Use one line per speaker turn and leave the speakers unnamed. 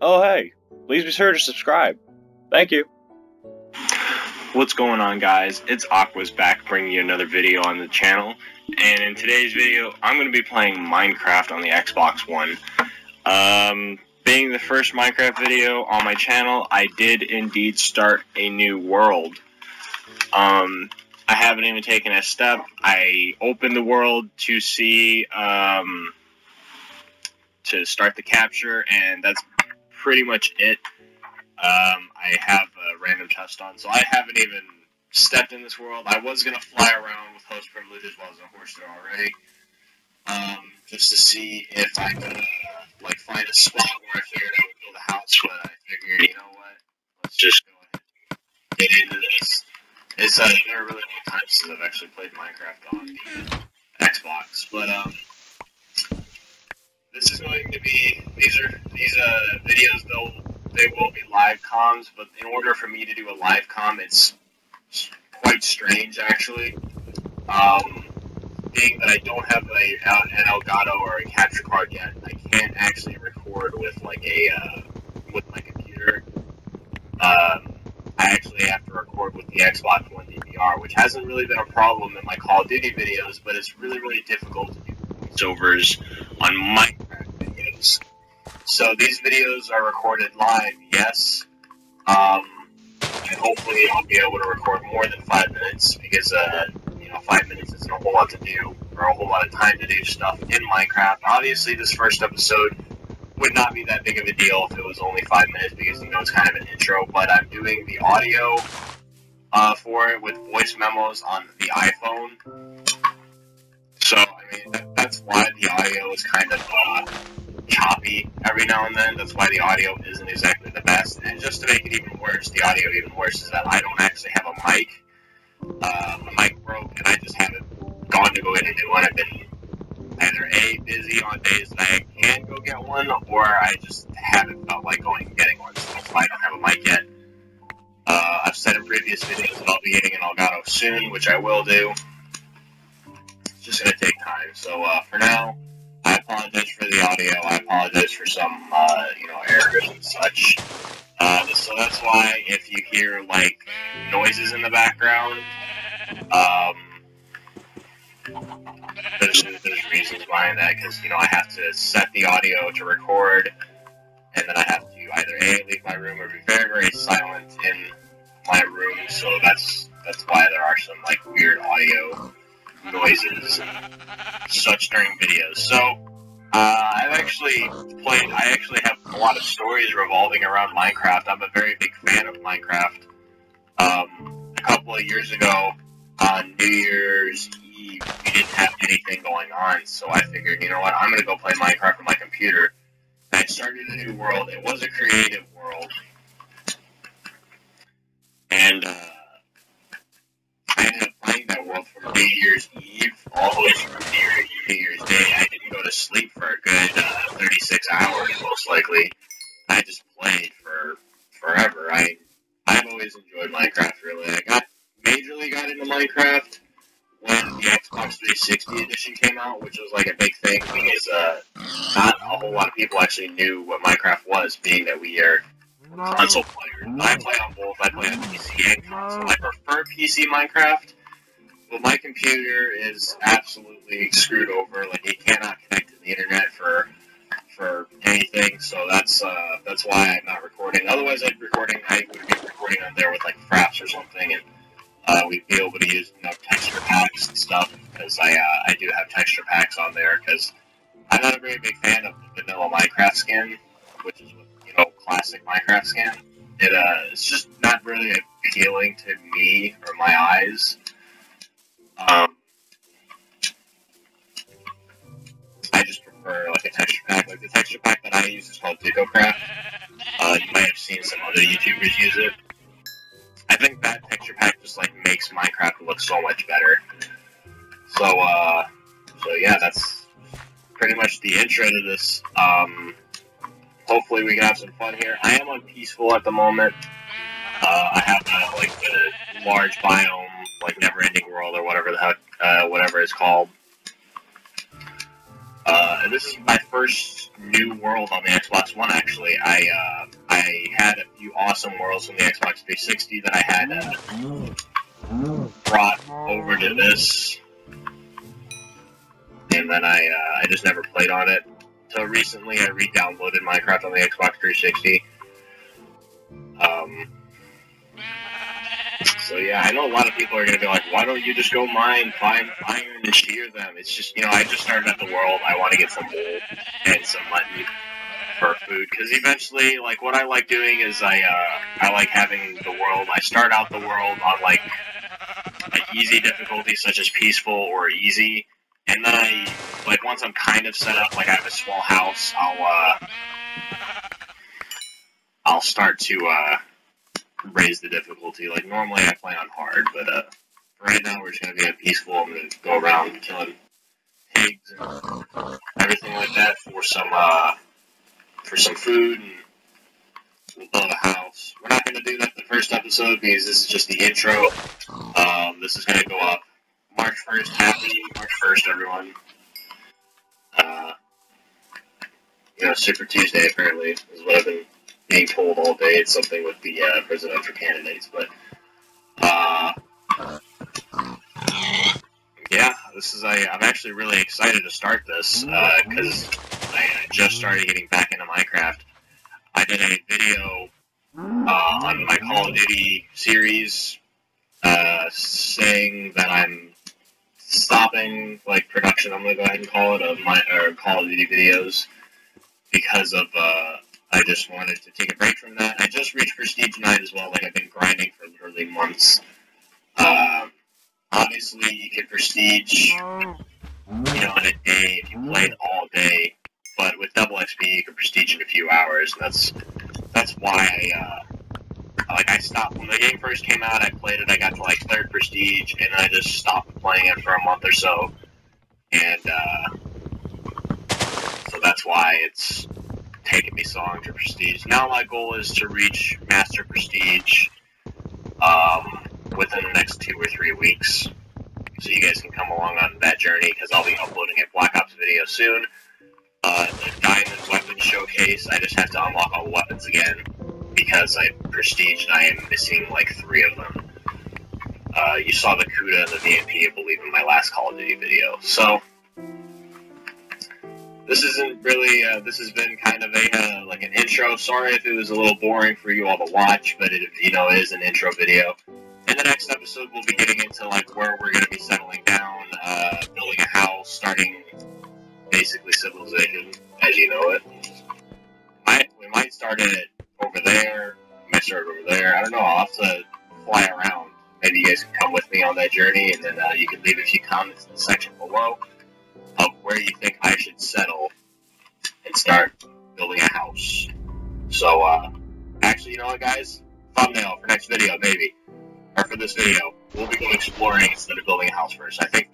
oh hey, please be sure to subscribe. Thank you.
What's going on guys? It's Aquwaz back bringing you another video on the channel. And in today's video, I'm going to be playing Minecraft on the Xbox One. Um, being the first Minecraft video on my channel, I did indeed start a new world. Um, I haven't even taken a step. I opened the world to see, um, to start the capture, and that's pretty much it. Um, I have a random test on, so I haven't even stepped in this world. I was gonna fly around with host privilege as well as a horse there already, um, just to see if I could uh, like find a spot where I figured I would build a house. But I figured, you know what? Let's just go ahead and get into this. It's uh, never really long time since I've actually played Minecraft on the Xbox, but um, this is going to be these are these uh videos though they will be live comms, but in order for me to do a live com, it's quite strange actually. Um, being that I don't have a, an Elgato or a capture card yet, I can't actually record with like a uh, with my computer. Um, I actually have to record with the Xbox One DVR, which hasn't really been a problem in my Call of Duty videos, but it's really really difficult to do voiceovers on videos. So these videos are recorded live, yes. Um, and hopefully I'll be able to record more than five minutes because, uh, you know, five minutes isn't a whole lot to do or a whole lot of time to do stuff in Minecraft. Obviously, this first episode would not be that big of a deal if it was only five minutes because, you know, it's kind of an intro, but I'm doing the audio uh, for it with voice memos on the iPhone. So, I mean, that, that's why the audio is kind of, uh, choppy every now and then. That's why the audio isn't exactly the best. And just to make it even worse, the audio even worse is that I don't actually have a mic. Uh, my mic broke, and I just haven't gone to go get a new one. I've been either a busy on days that I can go get one, or I just haven't felt like going and getting one. So I don't have a mic yet. Uh, I've said in previous videos that I'll be getting an Elgato soon, which I will do. It's just gonna take time. So uh, for now. Apologize for the audio. I apologize for some, uh, you know, errors and such. Uh, so that's why if you hear like noises in the background, um, there's, there's reasons behind that because you know I have to set the audio to record, and then I have to either a leave my room or be very very silent in my room. So that's that's why there are some like weird audio noises and such during videos. So, uh, I've actually played, I actually have a lot of stories revolving around Minecraft. I'm a very big fan of Minecraft. Um, a couple of years ago, on New Year's Eve, we didn't have anything going on, so I figured, you know what, I'm gonna go play Minecraft on my computer. I started a new world. It was a creative world. And, uh, I ended up playing that world from New Year's Eve all the way through New Year's, New Year's Day. I didn't go to sleep for a good uh, 36 hours, most likely. I just played for forever. I I've always enjoyed Minecraft. Really, I got majorly got into Minecraft when the Xbox 360 edition came out, which was like a big thing because uh, not a whole lot of people actually knew what Minecraft was, being that we are console players. I play on both. I play on PC and console. I prefer PC Minecraft, but my computer is absolutely screwed over. Like it cannot connect to the internet for for anything. So that's uh, that's why I'm not recording. Otherwise, I'd be recording. I would be recording on there with like Fraps or something, and uh, we'd be able to use you know texture packs and stuff because I uh, I do have texture packs on there because I'm not a very big fan of the vanilla Minecraft skin, which is you know classic Minecraft skin. It uh, it's just not really appealing to me or my eyes. Um, I just prefer like a texture pack. Like the texture pack that I use is called DecoCraft. Uh, you might have seen some other YouTubers use it. I think that texture pack just like makes Minecraft look so much better. So uh, so yeah, that's pretty much the intro to this. Um, hopefully we can have some fun here. I am on peaceful at the moment. Uh, I have uh, like the large biome, like never-ending world or whatever the heck, uh, whatever it's called. Uh, this is my first new world on the Xbox One. Actually, I uh, I had a few awesome worlds on the Xbox 360 that I had uh, brought over to this, and then I uh, I just never played on it. So recently, I re-downloaded Minecraft on the Xbox 360. So yeah, I know a lot of people are gonna be like, why don't you just go mine, find iron, and shear them? It's just you know, I just started at the world. I want to get some wool and some mutton for food because eventually, like what I like doing is I uh, I like having the world. I start out the world on like an easy difficulty such as peaceful or easy, and then I like once I'm kind of set up, like I have a small house, I'll uh I'll start to uh raise the difficulty. Like normally I play on hard, but uh, right now we're just gonna be peaceful. I'm go around killing pigs and everything like that for some uh for some food and we'll build a house. We're not gonna do that the first episode because this is just the intro. Um, this is gonna go up March first. Happy March first, everyone. Uh, you know, Super Tuesday apparently is what I've been being told all day it's something with the uh, presidential candidates, but uh, yeah, this is I, I'm actually really excited to start this because I, I just started getting back into Minecraft. I did a video uh, on my Call of Duty series uh, saying that I'm stopping like production. I'm gonna go ahead and call it of my or Call of Duty videos because of uh, I just wanted to take a break from that. I just reached Prestige 9 as well. Like, I've been grinding for literally months. Um, obviously, you get Prestige, you know, in a day if you played all day. But with double XP, you can Prestige in a few hours. And that's that's why I, uh, like, I stopped. When the game first came out, I played it. I got to, like, third Prestige, and I just stopped playing it for a month or so. And, uh, so that's why it's taken me so long to prestige. Now my goal is to reach master prestige um, within the next two or three weeks, so you guys can come along on that journey because I'll be uploading a Black Ops video soon. Uh, the Diamond Weapon Showcase, I just have to unlock all the weapons again because I prestige and I am missing like three of them. Uh, you saw the Kuda and the VMP, I believe, in my last Call of Duty video. So, this isn't really uh, this has been kind of a uh, like an intro. Sorry if it was a little boring for you all to watch but it you know is an intro video. In the next episode we'll be getting into like where we're going to be settling down uh, building a house starting basically civilization as you know it. Might we might start it over there we might start over there. I don't know i'll have to fly around. Maybe you guys can come with me on that journey and then uh, you can leave a few comments in the section below of where you think first. I think